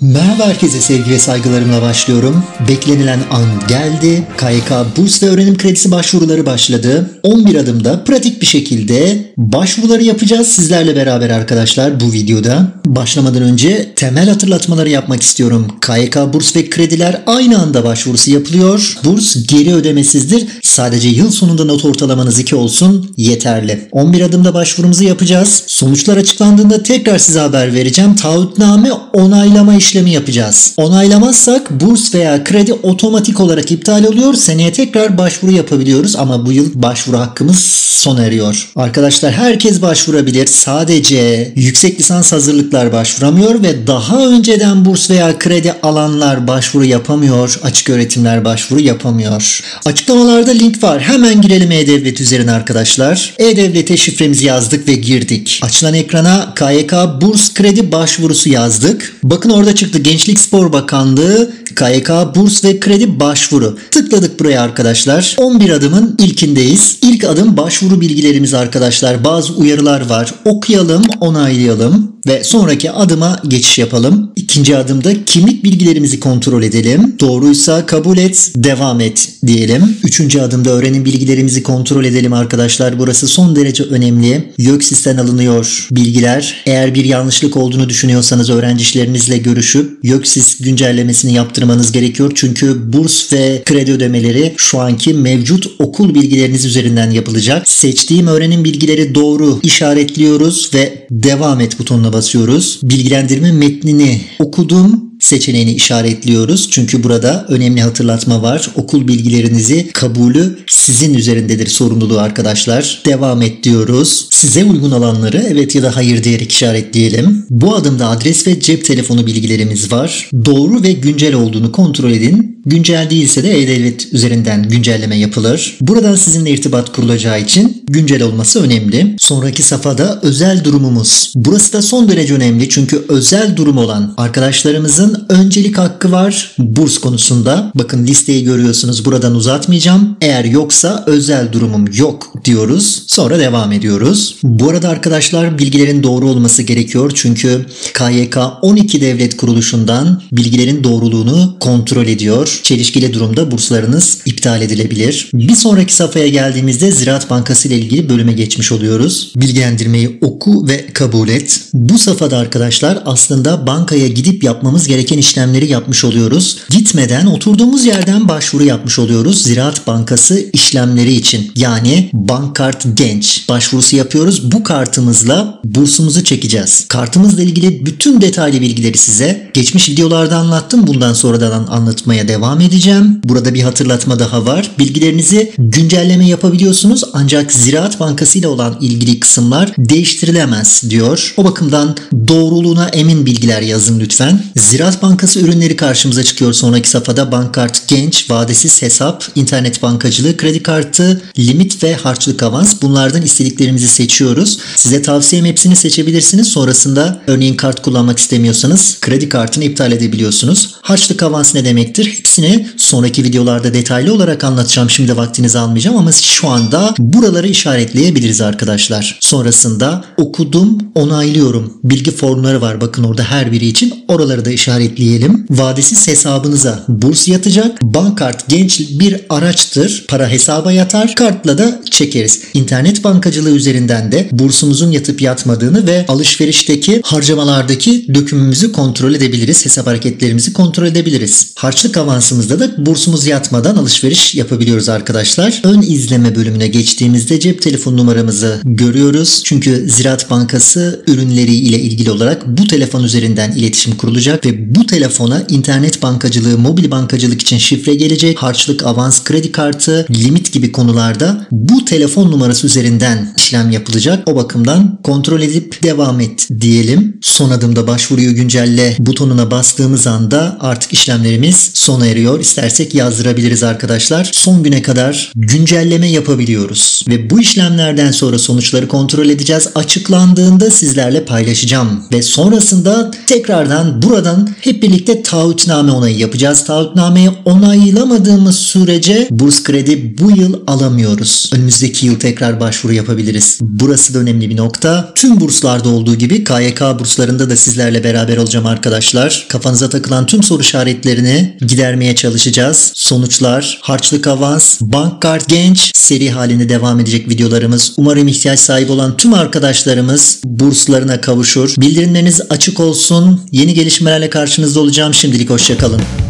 Merhaba herkese sevgi ve saygılarımla başlıyorum. Beklenilen an geldi. KYK burs ve öğrenim kredisi başvuruları başladı. 11 adımda pratik bir şekilde başvuruları yapacağız sizlerle beraber arkadaşlar bu videoda. Başlamadan önce temel hatırlatmaları yapmak istiyorum. KYK burs ve krediler aynı anda başvurusu yapılıyor. Burs geri ödemesizdir. Sadece yıl sonunda not ortalamanız 2 olsun yeterli. 11 adımda başvurumuzu yapacağız. Sonuçlar açıklandığında tekrar size haber vereceğim. Taahhütname onaylama işlemi yapacağız. Onaylamazsak burs veya kredi otomatik olarak iptal oluyor. Seneye tekrar başvuru yapabiliyoruz ama bu yıl başvuru hakkımız sona eriyor. Arkadaşlar herkes başvurabilir. Sadece yüksek lisans hazırlıklar başvuramıyor ve daha önceden burs veya kredi alanlar başvuru yapamıyor. Açık öğretimler başvuru yapamıyor. Açıklamalarda link var. Hemen girelim E-Devlet üzerine arkadaşlar. E-Devlet'e şifremizi yazdık ve girdik. Açılan ekrana KYK burs kredi başvurusu yazdık. Bakın orada çıktı Gençlik Spor Bakanlığı KYK burs ve kredi başvuru. Tıkladık buraya arkadaşlar. 11 adımın ilkindeyiz. İlk adım başvuru bilgilerimiz arkadaşlar. Bazı uyarılar var. Okuyalım, onaylayalım ve sonraki adıma geçiş yapalım. İkinci adımda kimlik bilgilerimizi kontrol edelim. Doğruysa kabul et, devam et diyelim. Üçüncü adımda öğrenim bilgilerimizi kontrol edelim arkadaşlar. Burası son derece önemli. YÖKSİS'ten alınıyor bilgiler. Eğer bir yanlışlık olduğunu düşünüyorsanız öğrenci işlerinizle görüşüp YÖKSİS güncellemesini yaptırmanız gerekiyor. Çünkü burs ve kredi ödemeleri şu anki mevcut okul bilgileriniz üzerinden yapılacak. Seçtiğim öğrenim bilgileri doğru işaretliyoruz ve devam et butonuna basıyoruz. Bilgilendirme metnini okudum seçeneğini işaretliyoruz. Çünkü burada önemli hatırlatma var. Okul bilgilerinizi kabulü sizin üzerindedir sorumluluğu arkadaşlar. Devam et diyoruz. Size uygun alanları evet ya da hayır diyerek işaretleyelim. Bu adımda adres ve cep telefonu bilgilerimiz var. Doğru ve güncel olduğunu kontrol edin. Güncel değilse de E-Devlet üzerinden güncelleme yapılır. Buradan sizinle irtibat kurulacağı için güncel olması önemli. Sonraki safhada özel durumumuz. Burası da son derece önemli çünkü özel durum olan arkadaşlarımızın öncelik hakkı var burs konusunda. Bakın listeyi görüyorsunuz buradan uzatmayacağım. Eğer yoksa özel durumum yok diyoruz. Sonra devam ediyoruz. Bu arada arkadaşlar bilgilerin doğru olması gerekiyor çünkü KYK 12 devlet kuruluşundan bilgilerin doğruluğunu kontrol ediyor. Çelişkili durumda burslarınız iptal edilebilir. Bir sonraki safhaya geldiğimizde Ziraat Bankası ile ilgili bölüme geçmiş oluyoruz. Bilgilendirmeyi oku ve kabul et. Bu safhada arkadaşlar aslında bankaya gidip yapmamız gereken işlemleri yapmış oluyoruz. Gitmeden oturduğumuz yerden başvuru yapmış oluyoruz Ziraat Bankası işlemleri için. Yani Bank Kart Genç başvurusu yapıyoruz. Bu kartımızla bursumuzu çekeceğiz. Kartımızla ilgili bütün detaylı bilgileri size geçmiş videolarda anlattım. Bundan sonradan anlatmaya devam edeceğim. Burada bir hatırlatma daha var. Bilgilerinizi güncelleme yapabiliyorsunuz ancak Ziraat Bankası ile olan ilgili kısımlar değiştirilemez diyor. O bakımdan doğruluğuna emin bilgiler yazın lütfen. Ziraat Bankası ürünleri karşımıza çıkıyor sonraki safhada. Bankkart Genç, vadesiz hesap, internet bankacılığı, kredi kartı, limit ve harçlık avans. Bunlardan istediklerimizi seçiyoruz. Size tavsiyem hepsini seçebilirsiniz. Sonrasında örneğin kart kullanmak istemiyorsanız kredi kartını iptal edebiliyorsunuz. Harçlık avans ne demektir? Hepsini sonraki videolarda detaylı olarak anlatacağım. Şimdi vaktinizi almayacağım ama şu anda buraları işaretleyebiliriz arkadaşlar. Sonrasında okudum, onaylıyorum. Bilgi formları var bakın orada her biri için. Oraları da işaretleyelim. Vadesiz hesabınıza burs yatacak. Bankart genç bir araçtır. Para hesaba yatar. Kartla da çekeriz. İnternet bankacılığı üzerinden de bursumuzun yatıp yatmadığını ve alışverişteki harcamalardaki dökümümüzü kontrol edebiliriz. Hesap hareketlerimizi kontrol edebiliriz. Harçlık avansımızda da bursumuz yatmadan alışveriş yapabiliyoruz arkadaşlar. Ön izleme bölümüne geçtiğimizde cep telefon numaramızı görüyoruz. Çünkü Ziraat Bankası ürünleri ile ilgili olarak bu telefon üzerinden iletişim kurulacak ve bu telefona internet bankacılığı, mobil bankacılık için şifre gelecek. Harçlık, avans, kredi kartı, limit gibi konularda bu telefon numarası üzerinden işlem yapılacak. O bakımdan kontrol edip devam et diyelim. Son adımda başvuruyu güncelle butonuna bastığımız anda artık işlemlerimiz sona eriyor. İstersek yazdırabiliriz arkadaşlar. Son güne kadar güncelleme yapabiliyoruz. Ve bu işlemlerden sonra sonuçları kontrol edeceğiz. Açıklandığında sizlerle paylaşacağım. Ve sonrasında tekrardan buradan hep birlikte taahhütname onayı yapacağız. Taahhütnameyi onaylamadığımız sürece burs kredi bu yıl alamıyoruz. Önümüzdeki yıl tekrar başvuru yapabiliriz. Burası da önemli bir nokta. Tüm burslarda olduğu gibi KYK burslarında da sizlerle beraber olacağım arkadaşlar. Kafanıza takılan tüm soru işaretlerini gidermeye çalışacağız. Sonuçlar, harçlık avans, bank kart genç seri halinde devam edecek videolarımız. Umarım ihtiyaç sahibi olan tüm arkadaşlarımız burslarına kavuşur. Bildirimleriniz açık olsun. Yeni gelişmelerle karşınızda olacağım. Şimdilik hoşçakalın.